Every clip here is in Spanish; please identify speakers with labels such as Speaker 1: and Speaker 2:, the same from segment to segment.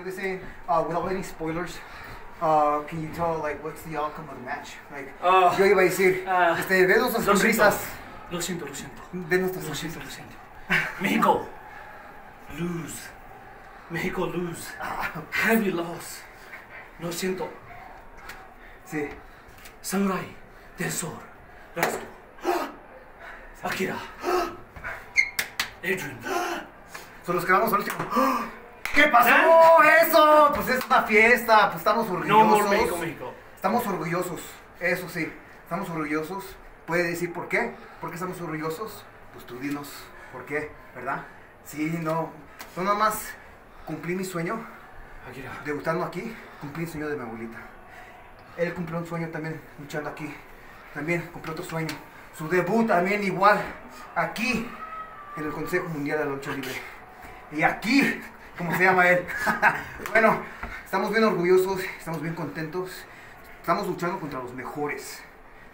Speaker 1: were they saying, uh, without any spoilers, uh, can you tell like what's the outcome of the match? Like,
Speaker 2: Ah,
Speaker 1: yo iba a decir,
Speaker 2: ah,
Speaker 1: este,
Speaker 2: lo siento.
Speaker 1: sonrisas,
Speaker 2: Lo siento, lo siento.
Speaker 1: ve nuestras
Speaker 2: Lo siento, lo siento. México, lose. México, lose. Heavy loss. Lo siento.
Speaker 1: Sí,
Speaker 2: Samurai del Sol. Resto. Akira. Adrian.
Speaker 1: son los que vamos al último. ¿Qué pasó? Eso, pues es una fiesta, pues estamos
Speaker 2: No more
Speaker 1: orgullosos.
Speaker 2: México, México.
Speaker 1: Estamos orgullosos, eso sí, estamos orgullosos. ¿Puede decir por qué? ¿Por qué estamos orgullosos? Pues tú dinos, ¿por qué? ¿Verdad? Sí, no, no nada más cumplí mi sueño,
Speaker 2: Akira.
Speaker 1: debutando aquí, cumplí el sueño de mi abuelita. Él cumplió un sueño también luchando aquí. También cumplió otro sueño. Su debut también igual, aquí, en el Consejo Mundial de la Lucha Libre. Y aquí, como se llama él. bueno, estamos bien orgullosos, estamos bien contentos. Estamos luchando contra los mejores.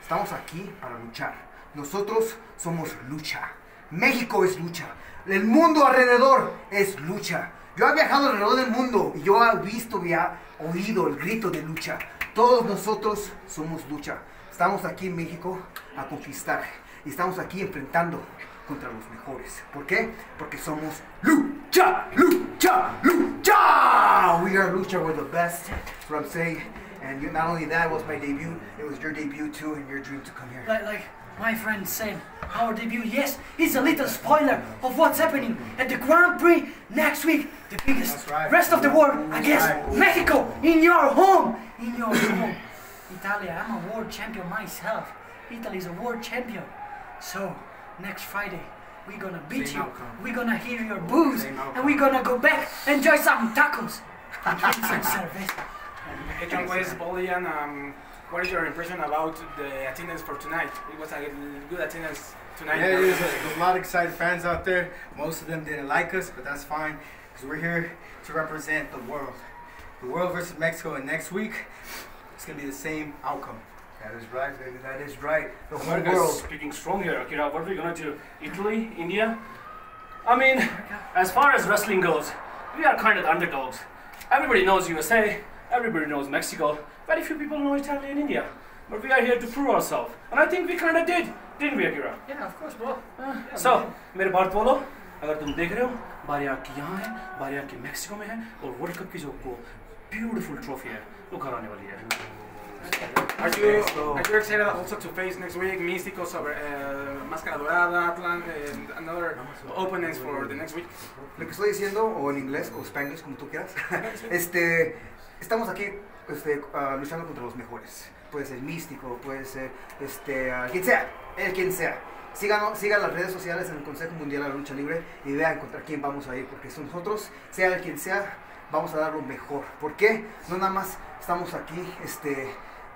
Speaker 1: Estamos aquí para luchar. Nosotros somos lucha. México es lucha. El mundo alrededor es lucha. Yo he viajado alrededor del mundo y yo he visto y he oído el grito de lucha. Todos nosotros somos lucha. Estamos aquí en México a conquistar y estamos aquí enfrentando contra los mejores. ¿Por qué? Porque somos lucha, lucha, lucha. We are lucha. We're the best. That's what I'm saying. And you, not only that was my debut, it was your debut too, and your dream to come here.
Speaker 3: Like, like my friend said, our debut, yes, it's a little spoiler of what's happening at the Grand Prix next week. The biggest
Speaker 1: right.
Speaker 3: rest of the world against
Speaker 1: right.
Speaker 3: Mexico in your home. In your home. Italia, I'm a world champion myself. Italy's a world champion. So, next Friday, we're gonna beat
Speaker 1: Same
Speaker 3: you.
Speaker 1: outcome.
Speaker 3: We're gonna hear your boos.
Speaker 1: Same.
Speaker 3: And we're gonna go back, enjoy some tacos. And drink some cerveza.
Speaker 4: Adrian West, Bolian, um, what is your impression about the attendance for tonight? It was a good attendance tonight.
Speaker 5: Yeah, there's a, there's a lot of excited fans out there. Most of them didn't like us, but that's fine because we're here to represent the world. The world versus Mexico, and next week it's gonna be the same outcome.
Speaker 1: That is right, baby. That is right. The whole
Speaker 2: America is
Speaker 1: world.
Speaker 2: speaking strong here, Akira. What are we gonna do? Italy? India? I mean, as far as wrestling goes, we are kind of underdogs. Everybody knows USA, everybody knows Mexico, very few people know Italy and India. But we are here to prove ourselves. And I think we kind of did, didn't we, Akira?
Speaker 3: Yeah, of course, bro.
Speaker 2: So, मेरे भारत वालों अगर तुम देख रहे हो बारिया की यहाँ है बारिया की मैक्सिको में है और वर्ल्ड कप की जो को ब्यूटीफुल ट्रॉफी है वो घर आने वाली है
Speaker 4: Are you, are you excited also to face next week Místicos sobre uh, Máscara Dorada, Atlan, and another opponents for the next week?
Speaker 1: Lo que estoy diciendo, o en inglés, o spanglish, como tú quieras, este, estamos aquí este, ah, luchando contra los mejores. Puede ser místico, puede ser este, ah, quien sea, el quien sea. Sigan, sigan las redes sociales en el Consejo Mundial de la Lucha Libre y vean contra quién vamos a ir, porque si nosotros, sea el quien sea, vamos a dar lo mejor. ¿Por qué? No nada más estamos aquí este,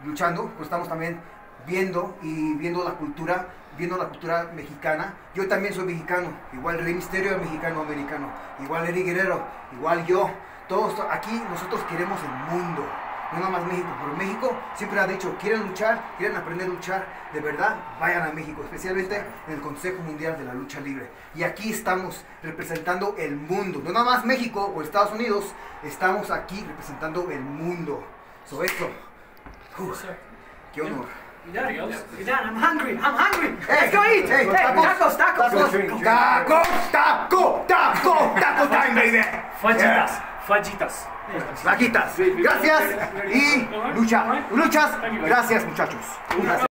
Speaker 1: luchando, pues estamos también viendo y viendo la cultura, viendo la cultura mexicana. Yo también soy mexicano, igual Rey Misterio es mexicano americano, igual Eric Guerrero, igual yo. Todos aquí nosotros queremos el mundo, no nada más México, pero México siempre ha dicho, quieren luchar, quieren aprender a luchar, de verdad, vayan a México, especialmente en el Consejo Mundial de la Lucha Libre. Y aquí estamos representando el mundo, no nada más México o Estados Unidos, estamos aquí representando el mundo. So esto,
Speaker 3: sir.
Speaker 1: qué honor.
Speaker 3: You done? You done? I'm hungry. I'm hungry.
Speaker 1: Hey,
Speaker 3: Let's go eat.
Speaker 1: hey,
Speaker 3: tacos, tacos, tacos.
Speaker 1: Tacos, taco, taco, taco, taco time, baby.
Speaker 2: Fajitas, fajitas.
Speaker 1: Vaquitas. Gracias y lucha. Luchas. Gracias, muchachos.